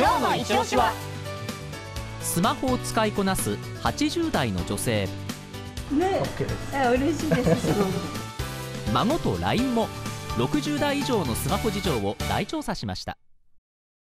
今日のイチオシは？スマホを使いこなす80代の女性。ね、あ嬉しいです。す 孫と LINE も60代以上のスマホ事情を大調査しました。